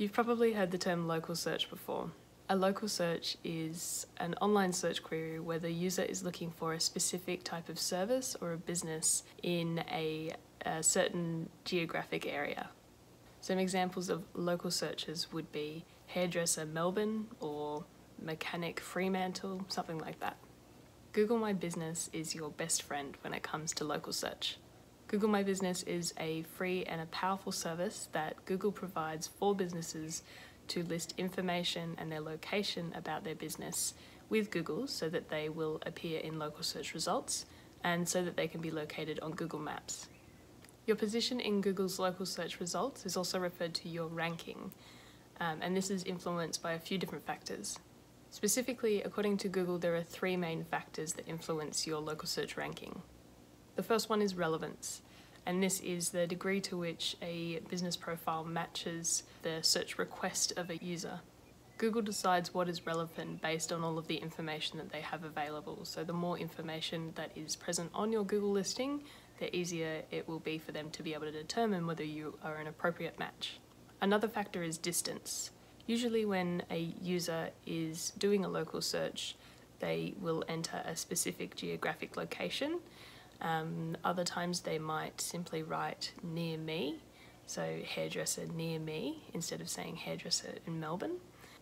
You've probably heard the term local search before. A local search is an online search query where the user is looking for a specific type of service or a business in a, a certain geographic area. Some examples of local searches would be hairdresser Melbourne or mechanic Fremantle, something like that. Google My Business is your best friend when it comes to local search. Google My Business is a free and a powerful service that Google provides for businesses to list information and their location about their business with Google so that they will appear in local search results and so that they can be located on Google Maps. Your position in Google's local search results is also referred to your ranking, um, and this is influenced by a few different factors. Specifically, according to Google, there are three main factors that influence your local search ranking. The first one is relevance, and this is the degree to which a business profile matches the search request of a user. Google decides what is relevant based on all of the information that they have available. So, the more information that is present on your Google listing, the easier it will be for them to be able to determine whether you are an appropriate match. Another factor is distance. Usually, when a user is doing a local search, they will enter a specific geographic location um, other times they might simply write near me, so hairdresser near me, instead of saying hairdresser in Melbourne.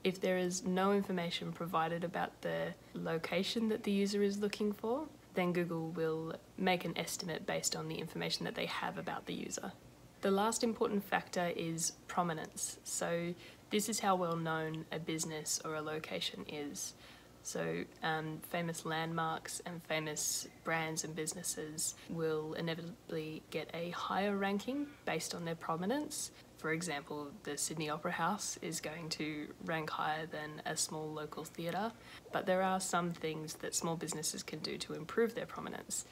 If there is no information provided about the location that the user is looking for, then Google will make an estimate based on the information that they have about the user. The last important factor is prominence. So, this is how well known a business or a location is. So, um, famous landmarks and famous brands and businesses will inevitably get a higher ranking based on their prominence. For example, the Sydney Opera House is going to rank higher than a small local theatre, but there are some things that small businesses can do to improve their prominence.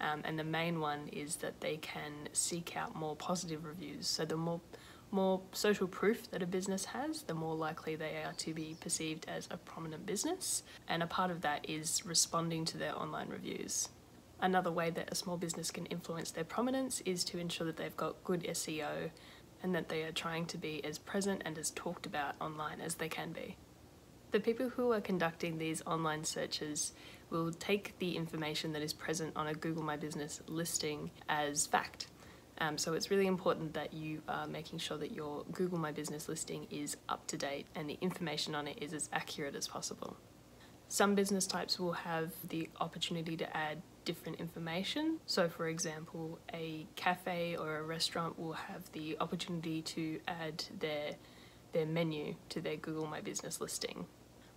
Um, and the main one is that they can seek out more positive reviews. So, the more more social proof that a business has, the more likely they are to be perceived as a prominent business. And a part of that is responding to their online reviews. Another way that a small business can influence their prominence is to ensure that they've got good SEO and that they are trying to be as present and as talked about online as they can be. The people who are conducting these online searches will take the information that is present on a Google My Business listing as fact um, so it's really important that you are making sure that your Google My Business listing is up to date and the information on it is as accurate as possible. Some business types will have the opportunity to add different information. So, for example, a cafe or a restaurant will have the opportunity to add their their menu to their Google My Business listing.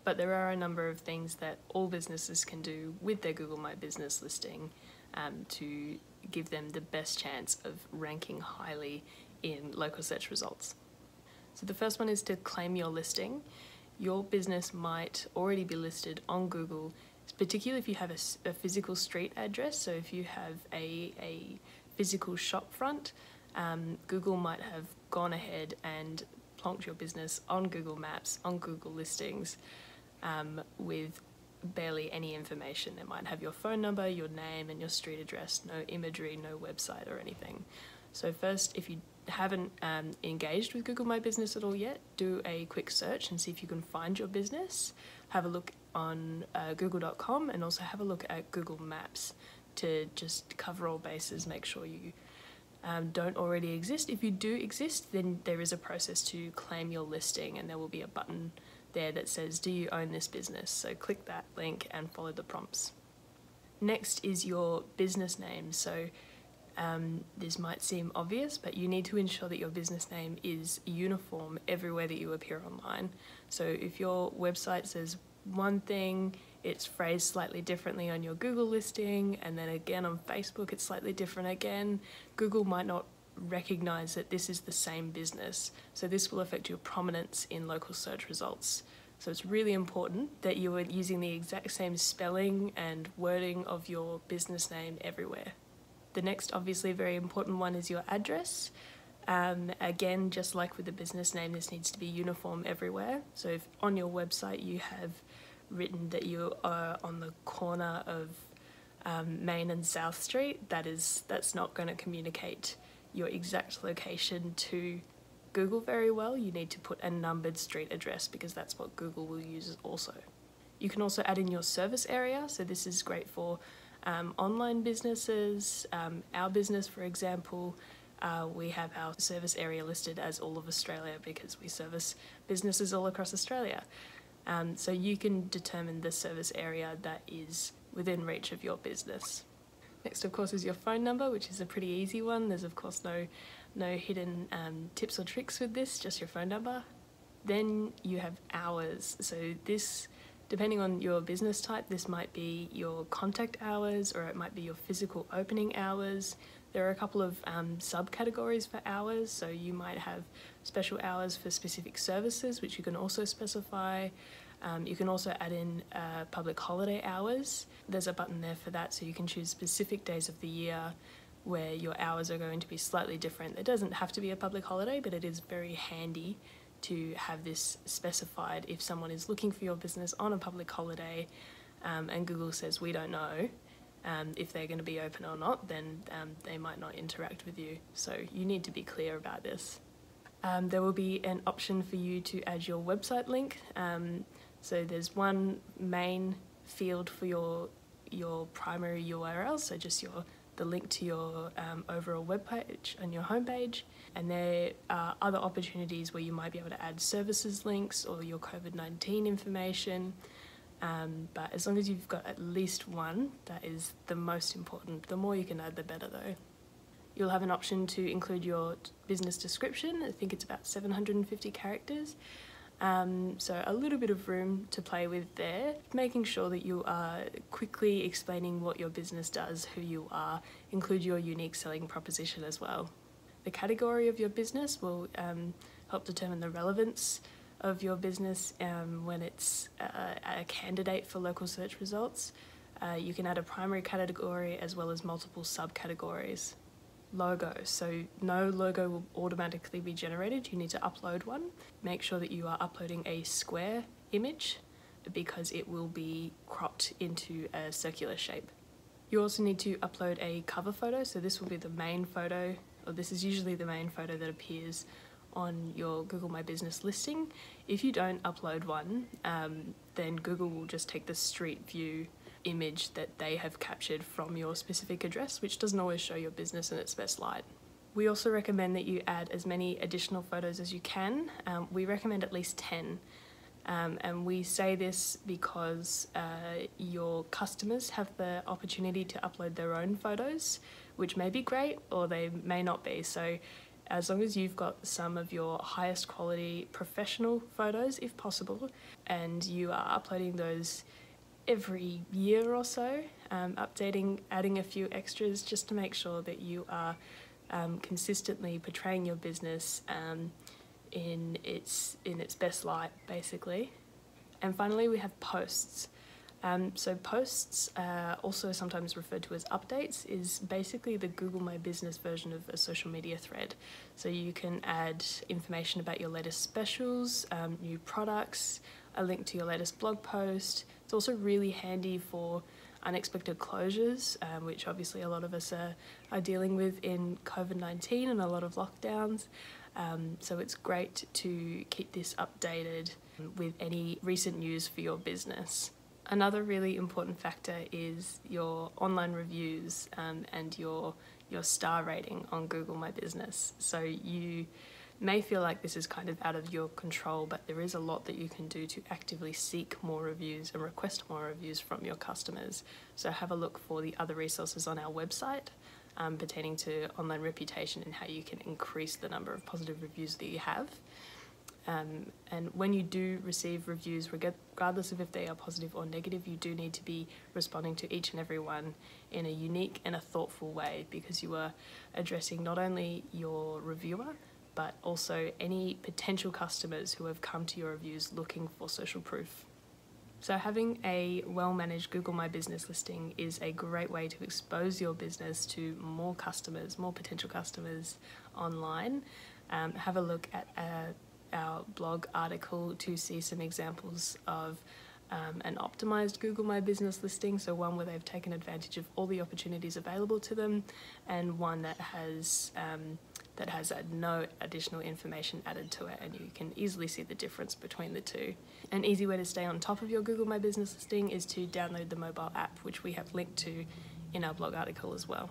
But there are a number of things that all businesses can do with their Google My Business listing um, to give them the best chance of ranking highly in local search results. So the first one is to claim your listing. Your business might already be listed on Google, particularly if you have a, a physical street address. So if you have a, a physical shop front, um, Google might have gone ahead and plonked your business on Google Maps, on Google listings, um, with barely any information. It might have your phone number, your name, and your street address, no imagery, no website or anything. So, first, if you haven't um, engaged with Google My Business at all yet, do a quick search and see if you can find your business. Have a look on uh, google.com and also have a look at Google Maps to just cover all bases, make sure you um, don't already exist. If you do exist, then there is a process to claim your listing, and there will be a button there that says, Do you own this business? So click that link and follow the prompts. Next is your business name. So um, this might seem obvious, but you need to ensure that your business name is uniform everywhere that you appear online. So if your website says one thing, it's phrased slightly differently on your Google listing, and then again on Facebook, it's slightly different again. Google might not recognize that this is the same business. So this will affect your prominence in local search results. So it's really important that you are using the exact same spelling and wording of your business name everywhere. The next, obviously, very important one is your address. Um, again, just like with the business name, this needs to be uniform everywhere. So if on your website you have written that you are on the corner of um, Main and South Street, that is that's not going to communicate your exact location to Google very well, you need to put a numbered street address because that's what Google will use also. You can also add in your service area, so this is great for um, online businesses. Um, our business, for example, uh, we have our service area listed as all of Australia because we service businesses all across Australia. Um, so you can determine the service area that is within reach of your business. Next, of course, is your phone number, which is a pretty easy one. There's, of course, no, no hidden um, tips or tricks with this, just your phone number. Then you have hours. So this, depending on your business type, this might be your contact hours or it might be your physical opening hours. There are a couple of um, subcategories for hours, so you might have special hours for specific services, which you can also specify. Um, you can also add in uh, public holiday hours. There's a button there for that, so you can choose specific days of the year where your hours are going to be slightly different. It doesn't have to be a public holiday, but it is very handy to have this specified if someone is looking for your business on a public holiday um, and Google says we don't know um, if they're going to be open or not, then um, they might not interact with you. So you need to be clear about this. Um, there will be an option for you to add your website link. So there's one main field for your your primary URL, so just your the link to your um, overall web page and your homepage. And there are other opportunities where you might be able to add services links or your COVID 19 information. Um, but as long as you've got at least one, that is the most important. The more you can add, the better though. You'll have an option to include your business description. I think it's about 750 characters. Um, so a little bit of room to play with there, making sure that you are quickly explaining what your business does, who you are, include your unique selling proposition as well. The category of your business will um, help determine the relevance of your business um, when it's a, a, candidate for local search results. Uh, you can add a primary category as well as multiple subcategories. Logo. So no logo will automatically be generated. You need to upload one. Make sure that you are uploading a square image because it will be cropped into a circular shape. You also need to upload a cover photo. So this will be the main photo, or this is usually the main photo that appears on your Google My Business listing. If you don't upload one, um, then Google will just take the street view image that they have captured from your specific address, which doesn't always show your business in its best light. We also recommend that you add as many additional photos as you can. Um, we recommend at least 10. Um, and we say this because uh, your customers have the opportunity to upload their own photos, which may be great or they may not be. So as long as you've got some of your highest quality professional photos, if possible, and you are uploading those every year or so, um, updating, adding a few extras just to make sure that you are um, consistently portraying your business um, in its in its best light, basically. And finally, we have posts. Um, so posts, uh, also sometimes referred to as updates, is basically the Google My Business version of a social media thread. So you can add information about your latest specials, um, new products, a link to your latest blog post. Also really handy for unexpected closures, um, which obviously a lot of us are, are dealing with in COVID 19 and a lot of lockdowns. Um, so it's great to keep this updated with any recent news for your business. Another really important factor is your online reviews um, and your your star rating on Google My Business. So you may feel like this is kind of out of your control, but there is a lot that you can do to actively seek more reviews and request more reviews from your customers. So have a look for the other resources on our website um, pertaining to online reputation and how you can increase the number of positive reviews that you have. Um, and when you do receive reviews, regardless of if they are positive or negative, you do need to be responding to each and every one in a unique and a thoughtful way because you are addressing not only your reviewer, but also any potential customers who have come to your reviews looking for social proof. So, having a well managed Google My Business listing is a great way to expose your business to more customers, more potential customers online. Um, have a look at uh, our blog article to see some examples of um, an optimized Google My Business listing, so one where they've taken advantage of all the opportunities available to them, and one that has um, that has had no additional information added to it, and you can easily see the difference between the two. An easy way to stay on top of your Google My Business listing is to download the mobile app, which we have linked to in our blog article as well.